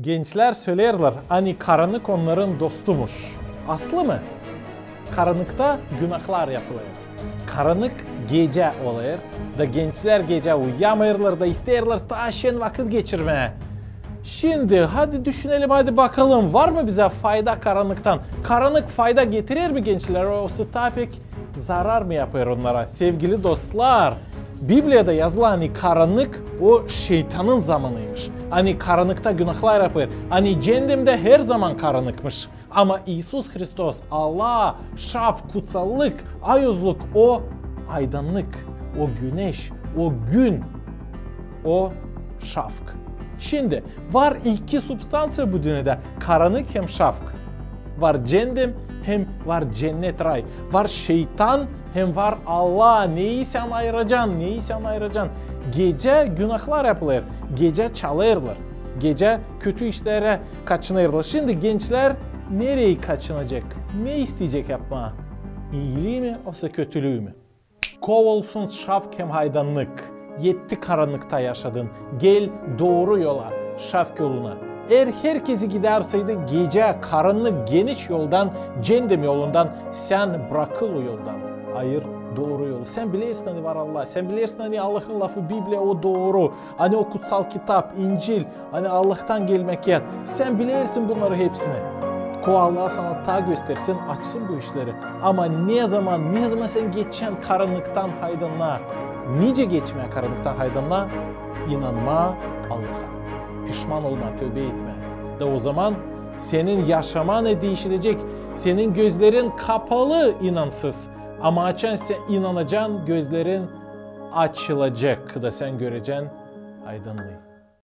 Gençler söylerler hani karanlık onların dostumuş. Aslı mı? Karanlıkta günahlar yapılır. Karanlık gece olur da gençler gece uyuyamırlar da isterler ta şen vakit geçirmeye. Şimdi hadi düşünelim hadi bakalım var mı bize fayda karanlıktan? Karanlık fayda getirir mi gençler? Yoksa ta pek zarar mı yapıyor onlara? Sevgili dostlar, Biblia'da yazılan karanlık o şeytanın zamanıymış. Hani karanlıkta günahlar yapıyor. Hani cehennemde her zaman karanlıkmış. Ama İsus Hristos, Allah, şaf, kutsallık, ayozluk, o aydınlık, o güneş, o gün, o şafk. Şimdi var iki substansı bu dünyada. Karanlık hem şafk. Var cehennem hem var cennet ray. Var şeytan hem var Allah. Neyi sen ayıracaksın? Neyi sen ayıracaksın? Gece günahlar yapılır. Gece çalırlar. Gece kötü işlere kaçınırlar. Şimdi gençler nereyi kaçınacak? Ne isteyecek yapma? İyiliği mi yoksa kötülüğü mü? Kovulsun şafk hem haydanlık. Yetti karanlıkta yaşadın. Gel doğru yola, şafk yoluna. Eğer herkesi giderseydi gece karanlık geniş yoldan, cendim yolundan sen bırakıl o yoldan. Hayır doğru yolu. Sen bilirsin hani var Allah. Sen bilirsin hani Allah'ın lafı Biblia o doğru. Hani o kutsal kitap, İncil, hani Allah'tan gelmek yer. Sen bilirsin bunları hepsini. Ko Allah sana ta göstersin, açsın bu işleri. Ama ne zaman, ne zaman sen geçen karanlıktan aydınlığa, nice geçmeye karanlıktan aydınlığa, inanma Allah'a. Pişman olma, tövbe etme. Da o zaman senin yaşaman değişilecek? Senin gözlerin kapalı inansız. Ama açan sen inanacaksın, gözlerin açılacak da sen göreceksin aydınlığı.